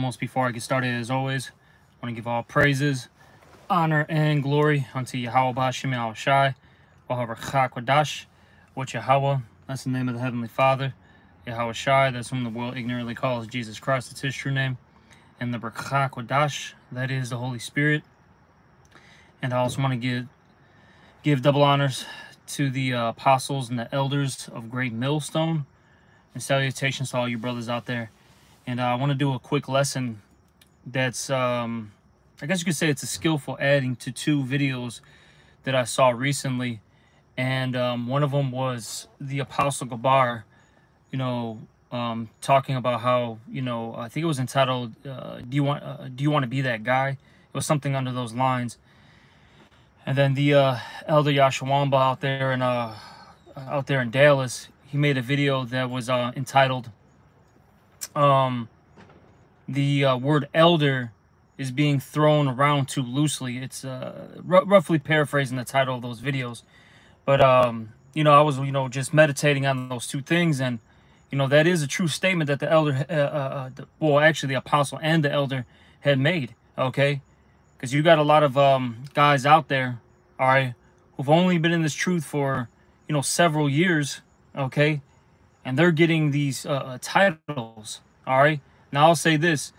almost before I get started, as always, I want to give all praises, honor, and glory unto Yahweh Bashim Al Shai, Waharakhakwadash, which Yahweh, that's the name of the Heavenly Father, Yahweh Shai, that's whom the world ignorantly calls Jesus Christ, it's his true name, and the Brakhakwadash, that is the Holy Spirit. And I also want to give give double honors to the uh, apostles and the elders of Great Millstone, and salutations to all you brothers out there and uh, I want to do a quick lesson that's, um, I guess you could say it's a skillful adding to two videos that I saw recently. And um, one of them was the Apostle Gabar, you know, um, talking about how, you know, I think it was entitled, uh, do you want, uh, do you want to be that guy? It was something under those lines. And then the uh, Elder Yashawamba out there in, uh, out there in Dallas, he made a video that was uh, entitled um, the uh, word elder is being thrown around too loosely. It's uh, roughly paraphrasing the title of those videos. But, um, you know, I was, you know, just meditating on those two things. And, you know, that is a true statement that the elder, uh, uh, uh the, well, actually the apostle and the elder had made, okay? Because you got a lot of um, guys out there, all right, who've only been in this truth for, you know, several years, okay? And they're getting these uh, uh, titles. All right. Now I'll say this: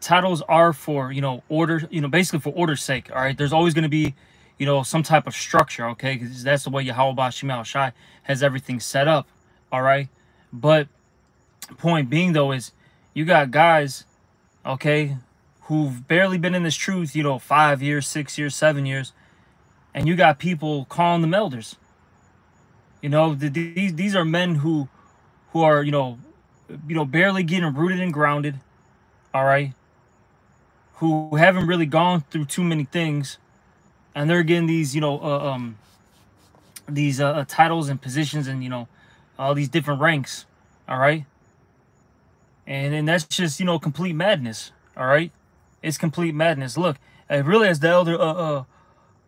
titles are for you know order, you know, basically for order's sake. All right. There's always going to be, you know, some type of structure. Okay, because that's the way Yahweh Shai has everything set up. All right. But point being though is you got guys, okay, who've barely been in this truth, you know, five years, six years, seven years, and you got people calling them elders. You know, the, these these are men who who are, you know, you know, barely getting rooted and grounded, all right, who haven't really gone through too many things, and they're getting these, you know, uh, um, these uh, uh, titles and positions and, you know, all these different ranks, all right? And then that's just, you know, complete madness, all right? It's complete madness. Look, really, as the elder, uh, uh,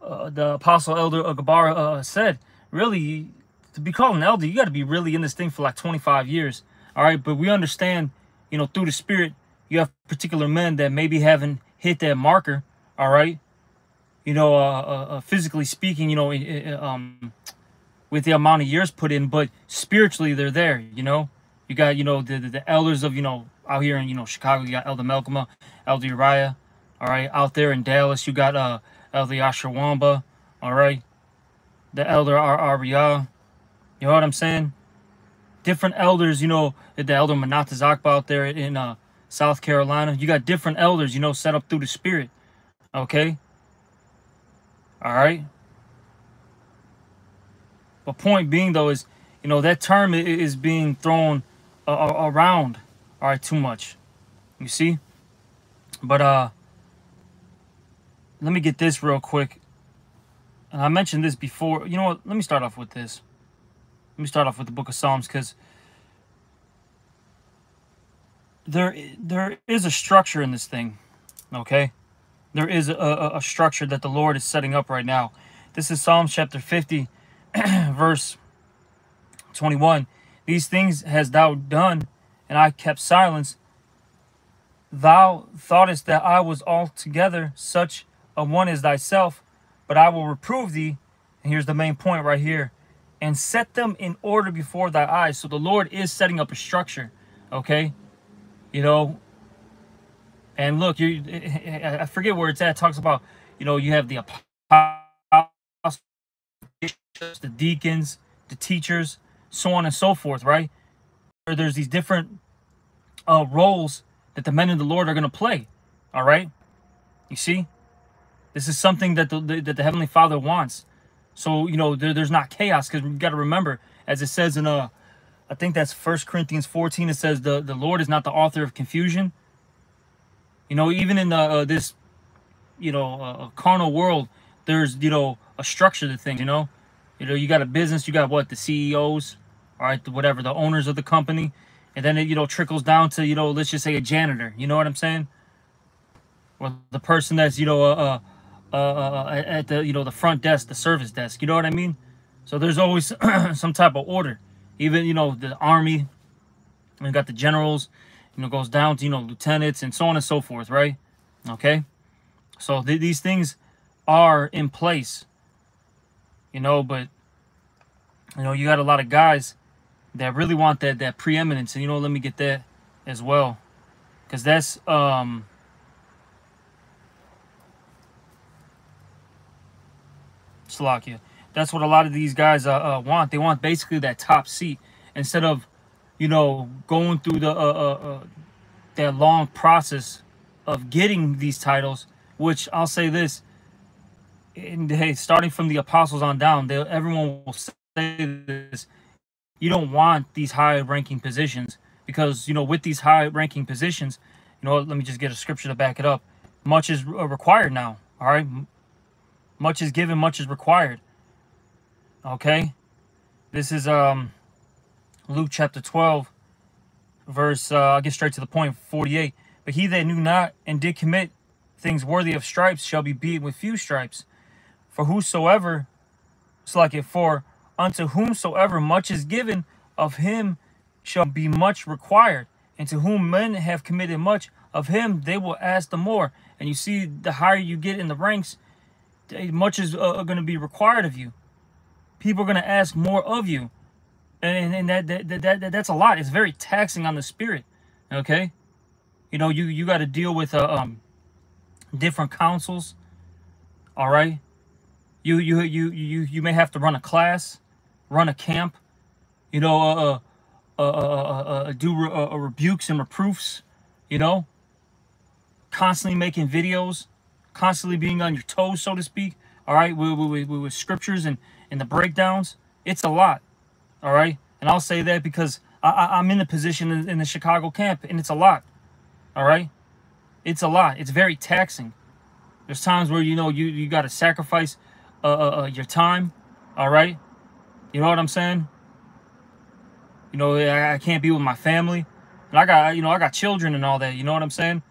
uh the apostle elder Gabara uh, said, really, to be called an elder, you got to be really in this thing for like 25 years. All right. But we understand, you know, through the spirit, you have particular men that maybe haven't hit that marker. All right. You know, uh, uh, uh physically speaking, you know, um, with the amount of years put in, but spiritually they're there, you know. You got, you know, the, the, the elders of, you know, out here in, you know, Chicago, you got Elder Melkema, Elder Uriah. All right. Out there in Dallas, you got uh, Elder Ashawamba. All right. The Elder Ar you know what I'm saying? Different elders, you know, the elder Manata Zakba out there in uh, South Carolina. You got different elders, you know, set up through the spirit. Okay? All right? But point being, though, is, you know, that term is being thrown uh, around, all right, too much. You see? But, uh, let me get this real quick. And I mentioned this before. You know what? Let me start off with this. Let me start off with the book of Psalms because there there is a structure in this thing, okay? There is a, a, structure that the Lord is setting up right now. This is Psalms chapter 50, verse 21. These things hast thou done, and I kept silence. Thou thoughtest that I was altogether such a one as thyself, but I will reprove thee. And here's the main point right here and set them in order before thy eyes. So the Lord is setting up a structure, okay? You know, and look, you I forget where it's at. It talks about, you know, you have the apostles, the deacons, the teachers, so on and so forth, right? There's these different uh, roles that the men of the Lord are going to play, all right? You see? This is something that the, that the Heavenly Father wants. So, you know, there, there's not chaos because we got to remember, as it says in, uh, I think that's First Corinthians 14, it says the, the Lord is not the author of confusion. You know, even in the, uh, this, you know, uh, carnal world, there's, you know, a structure to things, you know. You know, you got a business, you got what, the CEOs, all right, whatever, the owners of the company. And then it, you know, trickles down to, you know, let's just say a janitor. You know what I'm saying? Or the person that's, you know, uh, uh at the you know the front desk, the service desk. You know what I mean? So there's always some type of order. Even you know the army, we got the generals, you know, goes down to, you know, lieutenants and so on and so forth, right? Okay. So th these things are in place, you know, but, you know, you got a lot of guys that really want that, that preeminence. And, you know, let me get that as well. Because that's, um, That's what a lot of these guys uh, uh, want. They want basically that top seat instead of, you know, going through the uh, uh, uh, that long process of getting these titles. Which I'll say this, and hey, starting from the apostles on down, they, everyone will say this. You don't want these high-ranking positions because you know with these high-ranking positions, you know. Let me just get a scripture to back it up. Much is required now. All right, much is given, much is required. Okay? This is um Luke chapter 12, verse, uh, I'll get straight to the point, 48. But he that knew not and did commit things worthy of stripes shall be beaten with few stripes. For whosoever, it's like it, for unto whomsoever much is given, of him shall be much required. And to whom men have committed much, of him they will ask the more. And you see, the higher you get in the ranks, much is uh, going to be required of you. People are going to ask more of you. And, and that, that, that, that, that's a lot. It's very taxing on the spirit. Okay? You know, you, you got to deal with uh, um, different councils. All right? You, you, you, you, you may have to run a class, run a camp, you know, uh, uh, uh, uh, do re rebukes and reproofs, you know, constantly making videos, constantly being on your toes, so to speak. All right, with, with, with, scriptures and, and the breakdowns. It's a lot. All right. And I'll say that because I, am in the position in, in the Chicago camp and it's a lot. All right. It's a lot. It's very taxing. There's times where, you know, you, you got to sacrifice uh, uh, uh, your time. All right. You know what I'm saying? You know, I, I can't be with my family. And I got, you know, I got children and all that. You know what I'm saying?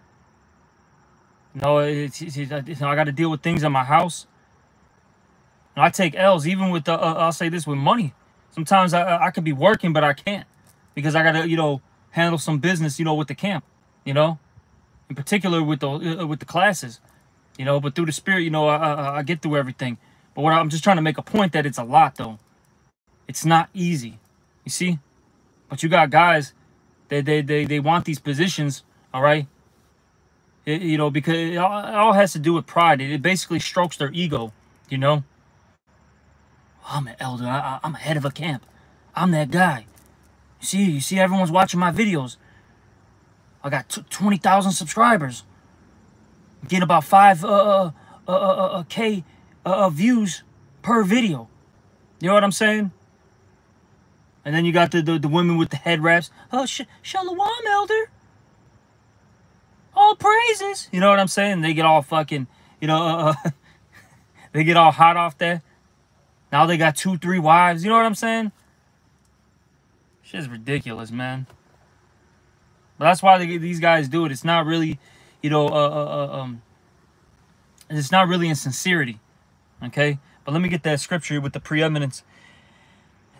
No, it's, it's, it's, I got to deal with things in my house. And I take L's even with the, uh, I'll say this, with money. Sometimes I, I could be working, but I can't. Because I got to, you know, handle some business, you know, with the camp, you know. In particular with the uh, with the classes, you know. But through the spirit, you know, I, I, I get through everything. But what I'm just trying to make a point that it's a lot, though. It's not easy, you see. But you got guys that they, they, they want these positions, all right? It, you know, because it all, it all, has to do with pride. It, it, basically strokes their ego, you know. I'm an elder. I, am a head of a camp. I'm that guy. You see, you see, everyone's watching my videos. I got 20,000 subscribers. Getting about five uh, uh, uh, uh, uh k uh, views per video. You know what I'm saying? And then you got the the, the women with the head wraps. Oh, sh Shalom, elder all praises. You know what I'm saying? They get all fucking, you know, uh, uh they get all hot off that. Now they got two, three wives. You know what I'm saying? Shit's ridiculous, man. But that's why they, these guys do it. It's not really, you know, uh, uh, uh, um, it's not really in sincerity. Okay? But let me get that scripture with the preeminence.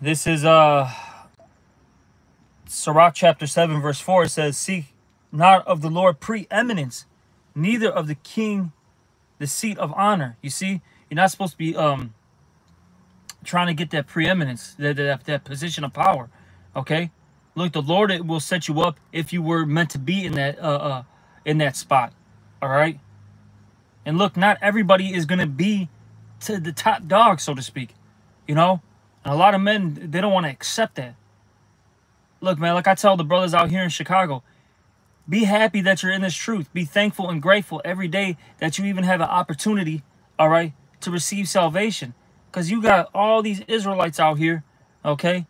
This is uh Sirach chapter 7, verse 4. It says, Seek not of the Lord preeminence, neither of the king the seat of honor. You see, you're not supposed to be um trying to get that preeminence, that, that, that position of power. Okay? Look, the Lord it will set you up if you were meant to be in that uh, uh in that spot. All right? And look, not everybody is going to be to the top dog, so to speak. You know? And a lot of men, they don't want to accept that. Look, man, like I tell the brothers out here in Chicago, be happy that you're in this truth. Be thankful and grateful every day that you even have an opportunity, all right, to receive salvation. Because you got all these Israelites out here, okay?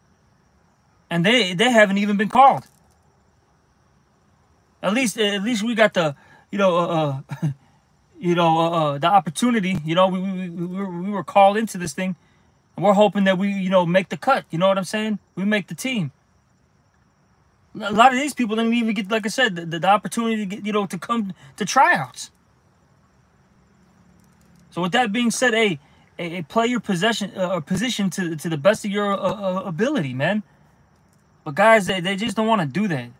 And they they haven't even been called. At least at least we got the, you know, uh, uh you know, uh, uh, the opportunity. You know, we, we, we, we were called into this thing. And we're hoping that we, you know, make the cut. You know what I'm saying? We make the team a lot of these people didn't even get, like I said, the, the opportunity to get, you know, to come to tryouts. So with that being said, a, a, play your possession uh, position to to the best of your uh, uh, ability, man. But guys, they, they just don't want to do that.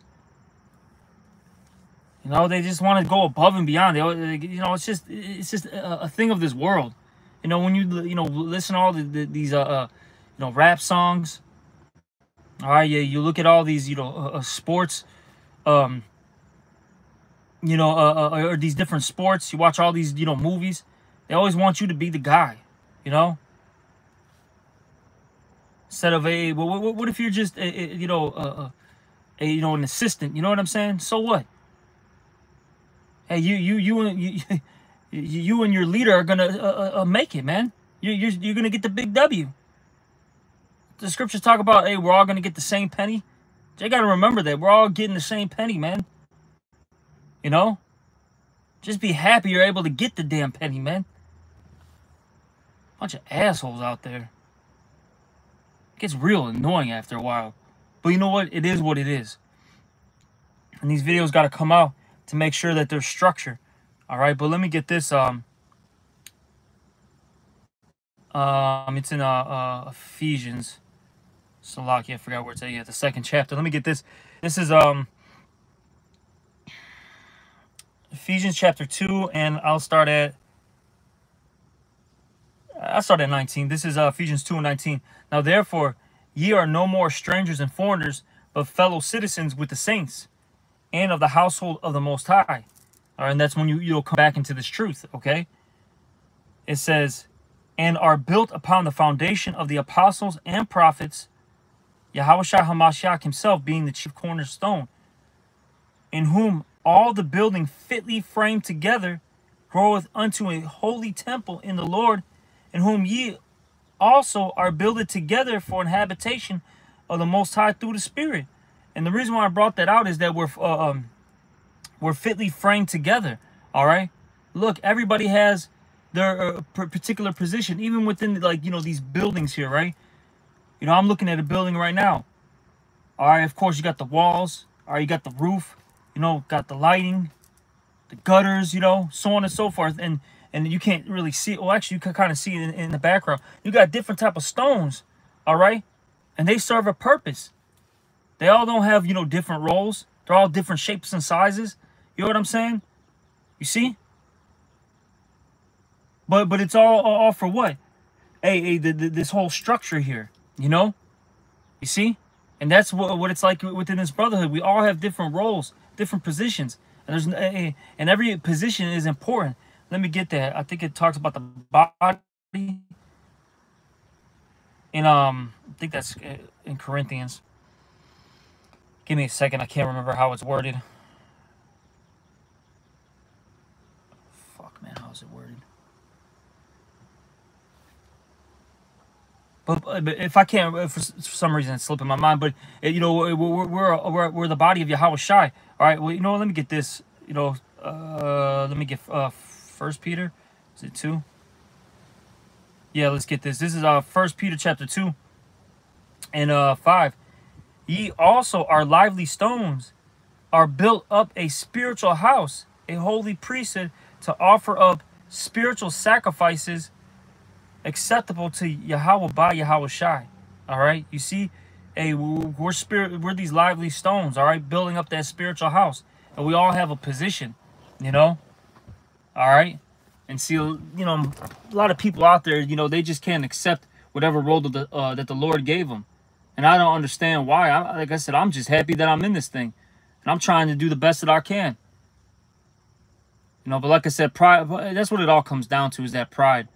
You know, they just want to go above and beyond. They, you know, it's just it's just a, a thing of this world. You know, when you you know listen to all the, the, these uh, uh you know rap songs. All right, yeah, you look at all these you know uh, uh sports, um, you know, uh, uh, or these different sports. You watch all these you know movies. They always want you to be the guy. You know, instead of a well, what, what if you're just a, a, you know a, a, you know an assistant you know what i'm saying so what hey you you you and you, you and your leader are gonna uh, uh, uh, make it man you, you're, you're gonna get the big w the scriptures talk about hey we're all gonna get the same penny you gotta remember that we're all getting the same penny man you know just be happy you're able to get the damn penny man bunch of assholes out there it gets real annoying after a while. But you know what? It is what it is. And these videos got to come out to make sure that there's structure. All right, but let me get this. Um, um, it's in uh, uh Ephesians. Salaki, I forgot where it's at. Yeah, the second chapter. Let me get this. This is um Ephesians chapter two, and I'll start at I start at 19. This is uh, Ephesians 2 and 19. Now, therefore, ye are no more strangers and foreigners, but fellow citizens with the saints and of the household of the Most High. All right, and that's when you, you'll come back into this truth, okay? It says, and are built upon the foundation of the apostles and prophets, Yahushua HaMashiach himself being the chief cornerstone, in whom all the building fitly framed together groweth unto a holy temple in the Lord, in whom ye also are builded together for an habitation of the Most High through the Spirit. And the reason why I brought that out is that we're uh, um, we're fitly framed together. All right. Look, everybody has their uh, particular position, even within like you know these buildings here, right? You know, I'm looking at a building right now. All right. Of course, you got the walls. All right, you got the roof. You know, got the lighting, the gutters. You know, so on and so forth. And and you can't really see. Well, actually, you can kind of see it in, in the background. You got different type of stones, all right? And they serve a purpose. They all don't have, you know, different roles. They're all different shapes and sizes. You know what I'm saying? You see? But but it's all all, for what? Hey, hey the, the, this whole structure here, you know? You see? And that's what, what it's like within this brotherhood. We all have different roles, different positions. And there's and every position is important. Let me get that. I think it talks about the body. And um, I think that's uh, in Corinthians. Give me a second. I can't remember how it's worded. Fuck, man, how is it worded? But, but if I can't, for some reason it's slipping my mind, but you know, we're, we're, we're, we're the body of Yahweh Shai. All right, well, you know, let me get this, you know, uh, let me get uh, First Peter, is it two? Yeah, let's get this. This is uh First Peter chapter two and uh five. Ye also are lively stones, are built up a spiritual house, a holy priesthood, to offer up spiritual sacrifices acceptable to Yahweh by Yahweh Shai. All right, you see, hey, we're spirit, we're these lively stones. All right, building up that spiritual house, and we all have a position, you know. All right. And see, you know, a lot of people out there, you know, they just can't accept whatever role that the, uh, that the Lord gave them. And I don't understand why. I, like I said, I'm just happy that I'm in this thing. And I'm trying to do the best that I can. You know, but like I said, pride, that's what it all comes down to is that pride.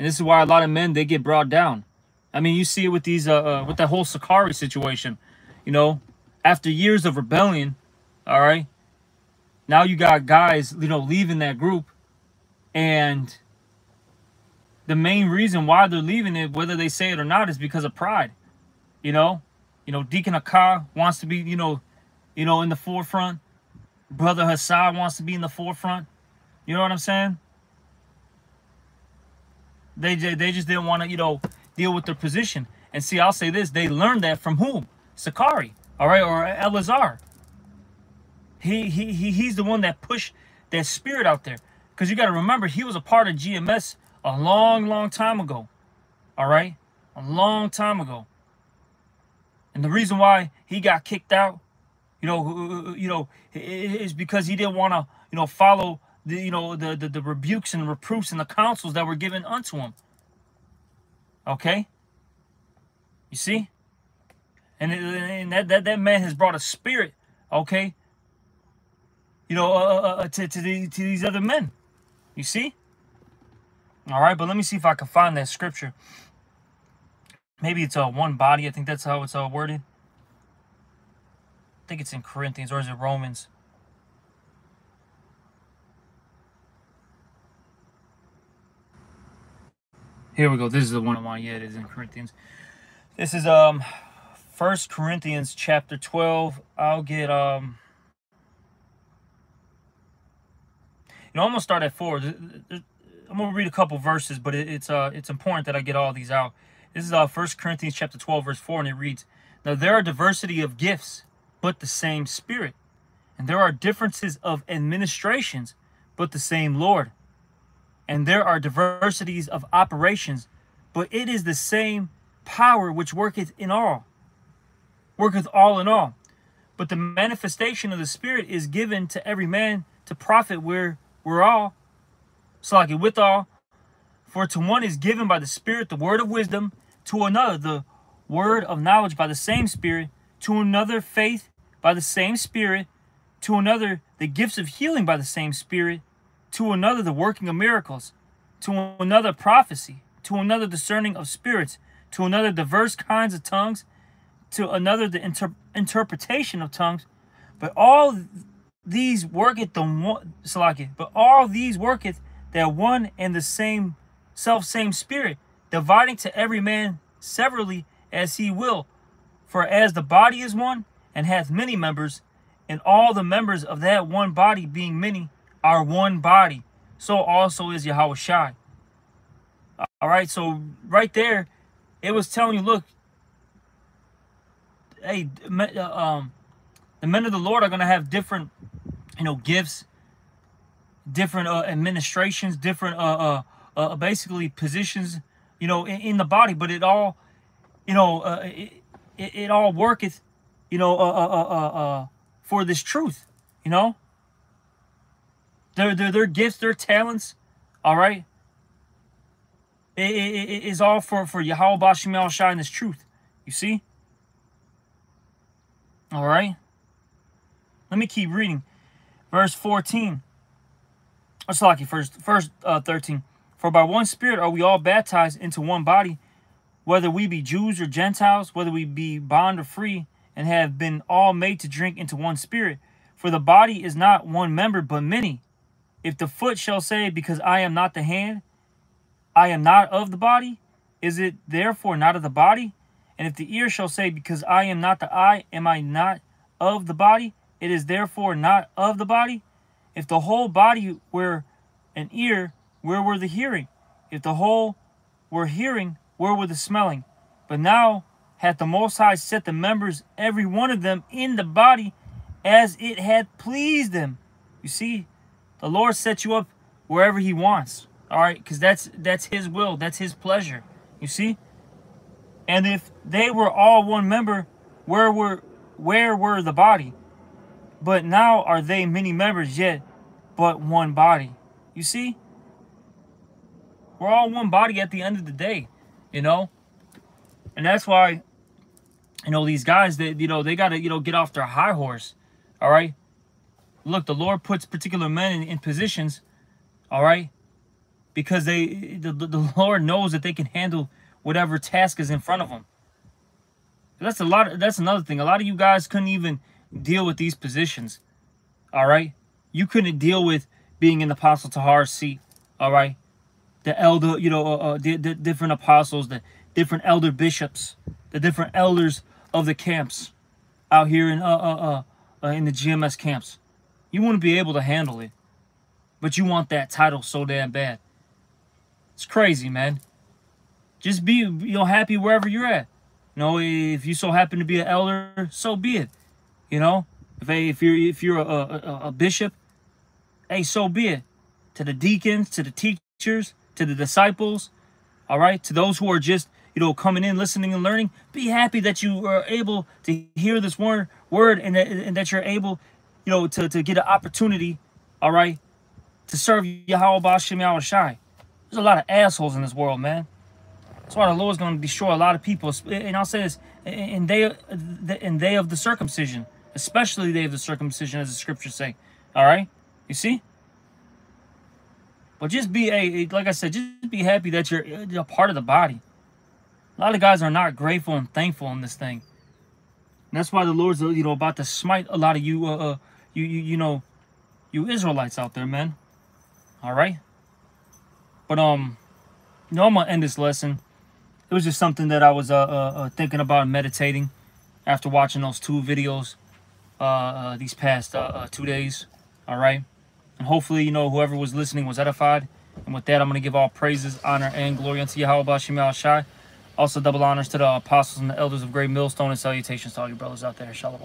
And this is why a lot of men, they get brought down. I mean, you see it with these, uh, uh with that whole Sicarii situation. You know, after years of rebellion, all right, now you got guys, you know, leaving that group. And the main reason why they're leaving it, whether they say it or not, is because of pride. You know? You know, Deacon Akar wants to be, you know, you know, in the forefront. Brother Hassan wants to be in the forefront. You know what I'm saying? They they just didn't want to, you know, deal with their position. And see, I'll say this: they learned that from whom? Sicarii, all right, or Elazar. He, he, he he's the one that pushed that spirit out there. Because you got to remember, he was a part of GMS a long, long time ago. All right? A long time ago. And the reason why he got kicked out You know, you know, is because he didn't want to, you know, follow the, you know, the, the the rebukes and reproofs and the counsels that were given unto him. Okay. You see, and, and that, that that man has brought a spirit. Okay. You know, uh, uh, uh, to to, the, to these other men. You see. All right, but let me see if I can find that scripture. Maybe it's a uh, one body. I think that's how it's uh, worded. I think it's in Corinthians or is it Romans? Here we go. This is the one I want. Yeah, it is in Corinthians. This is um First Corinthians chapter 12. I'll get um you know, I'm gonna start at four. I'm gonna read a couple verses, but it's uh it's important that I get all these out. This is uh First Corinthians chapter 12, verse 4, and it reads, Now there are diversity of gifts, but the same spirit. And there are differences of administrations, but the same Lord. And there are diversities of operations, but it is the same power which worketh in all, worketh all in all. But the manifestation of the Spirit is given to every man to profit where we're all, so like it with all. For to one is given by the Spirit the word of wisdom, to another the word of knowledge by the same Spirit, to another faith by the same Spirit, to another the gifts of healing by the same Spirit, to another the working of miracles, to another prophecy, to another discerning of spirits, to another diverse kinds of tongues, to another the inter interpretation of tongues. But all these worketh the one, but all these worketh that one and the same self same spirit, dividing to every man severally as he will. For as the body is one, and hath many members, and all the members of that one body being many are one body, so also is Yahweh Shai. All right, so right there, it was telling you, look, hey, uh, um, the men of the Lord are going to have different, you know, gifts, different uh, administrations, different, uh, uh, uh, basically positions, you know, in, in the body, but it all, you know, uh, it, it, it all worketh you know, uh, uh, uh, uh, uh, for this truth, you know? Their, their, their gifts, their talents, all right? It, it, it is all for, for Yahweh Bashim and this truth. You see? All right? Let me keep reading. Verse 14. Let's lucky first, first uh, 13. For by one Spirit are we all baptized into one body, whether we be Jews or Gentiles, whether we be bond or free, and have been all made to drink into one spirit. For the body is not one member, but many. If the foot shall say, Because I am not the hand, I am not of the body, is it therefore not of the body? And if the ear shall say, Because I am not the eye, am I not of the body? It is therefore not of the body. If the whole body were an ear, where were the hearing? If the whole were hearing, where were the smelling? But now hath the Most High set the members, every one of them, in the body as it hath pleased them. You see, the Lord sets you up wherever He wants. All right, because that's that's His will, that's His pleasure. You see, and if they were all one member, where were where were the body? But now are they many members yet, but one body. You see, we're all one body at the end of the day. You know, and that's why you know, these guys that, you know, they got to, you know, get off their high horse. All right. Look, the Lord puts particular men in, in positions. All right. Because they, the, the Lord knows that they can handle whatever task is in front of them. That's a lot. Of, that's another thing. A lot of you guys couldn't even deal with these positions. All right. You couldn't deal with being in the Apostle Tahar's seat. All right. The elder, you know, uh, uh, the, the different apostles, the different elder bishops, the different elders of the camps out here in uh, uh, uh, uh in the GMS camps. You wouldn't be able to handle it. But you want that title so damn bad. It's crazy, man. Just be you know happy wherever you're at. You know, if you so happen to be an elder, so be it. You know, if if you're if you're a, a, a bishop, hey, so be it. To the deacons, to the teachers, to the disciples, all right, to those who are just you know, coming in, listening and learning, be happy that you are able to hear this word, word and that, and that you're able, you know, to, to get an opportunity, all right, to serve Yahweh Bashem Yahweh Shai. There's a lot of assholes in this world, man. That's why the Lord's going to destroy a lot of people. And I'll say this, in they, in day of the circumcision, especially they of the circumcision, as the scriptures say. All right? You see? But just be a, like I said, just be happy that you're, you're a part of the body. A lot of guys are not grateful and thankful in this thing. And that's why the Lord's, you know, about to smite a lot of you, uh, uh you, you, you know, you Israelites out there, man. All right? But, um, you know, I'm going to end this lesson it was just something that I was uh, uh, uh, thinking about and meditating after watching those two videos uh, uh these past uh, two days. All right. And hopefully, you know, whoever was listening was edified. And with that, I'm going to give all praises, honor, and glory unto Yahweh Bashem Shai. Also, double honors to the apostles and the elders of Great Millstone and salutations to all your brothers out there. Shalom.